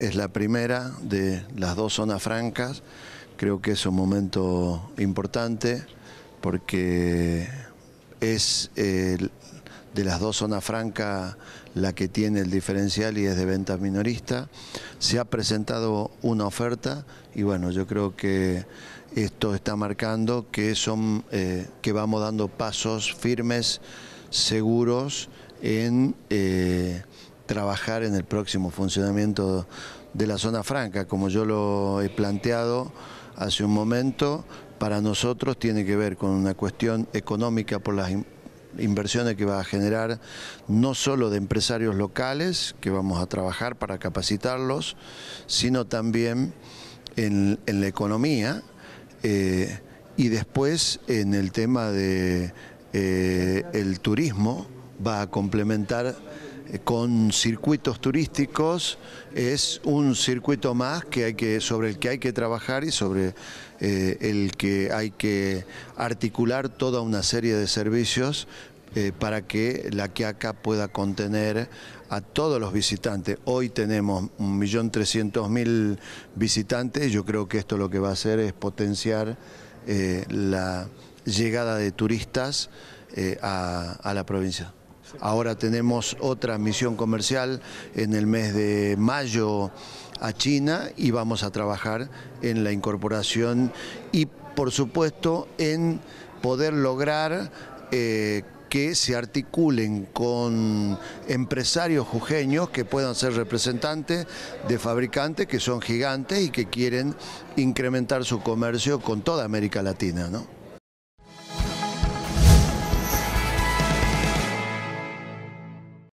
Es la primera de las dos zonas francas, creo que es un momento importante porque es de las dos zonas francas la que tiene el diferencial y es de venta minorista. Se ha presentado una oferta y bueno, yo creo que esto está marcando que, son, eh, que vamos dando pasos firmes, seguros en... Eh, trabajar en el próximo funcionamiento de la zona franca, como yo lo he planteado hace un momento, para nosotros tiene que ver con una cuestión económica por las inversiones que va a generar no solo de empresarios locales, que vamos a trabajar para capacitarlos, sino también en, la economía eh, y después en el tema de eh, el turismo va a complementar con circuitos turísticos es un circuito más que hay que, sobre el que hay que trabajar y sobre eh, el que hay que articular toda una serie de servicios eh, para que la Quiaca pueda contener a todos los visitantes. Hoy tenemos 1.300.000 visitantes, yo creo que esto lo que va a hacer es potenciar la llegada de turistas a la provincia. Ahora tenemos otra misión comercial en el mes de mayo a China y vamos a trabajar en la incorporación y por supuesto en poder lograr eh, que se articulen con empresarios jujeños que puedan ser representantes de fabricantes que son gigantes y que quieren incrementar su comercio con toda América Latina. ¿no?